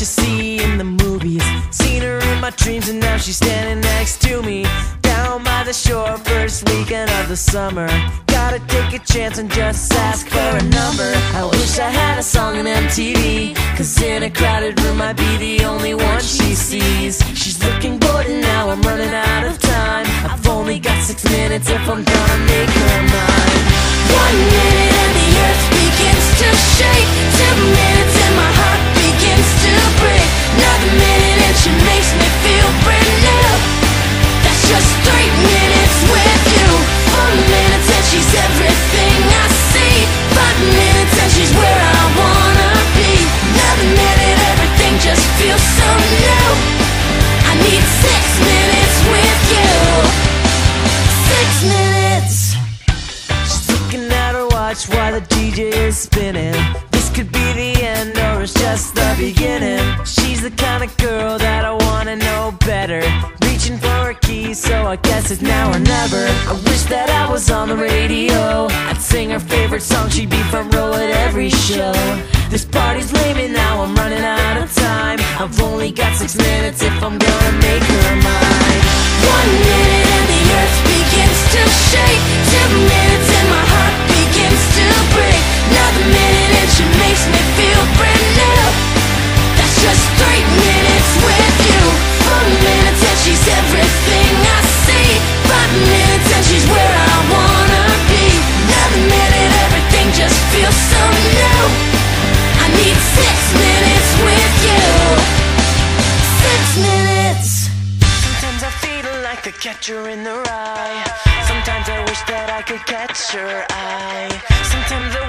you see in the movies. Seen her in my dreams and now she's standing next to me. Down by the shore, first weekend of the summer. Gotta take a chance and just ask for a number. I wish I had a song on MTV. Cause in a crowded room, I'd be the only one she sees. She's looking bored and now I'm running out of time. I've only got six minutes if I'm gonna watch while the DJ is spinning. This could be the end or it's just the beginning. She's the kind of girl that I wanna know better. Reaching for her keys, so I guess it's now or never. I wish that I was on the radio. I'd sing her favorite song, she'd be front row at every show. This party's lame and now I'm running out of time. I've only got six minutes if I'm gonna make her mine. One minute and the earth begins to shake. Like the catcher in the rye. Sometimes I wish that I could catch her eye. Sometimes I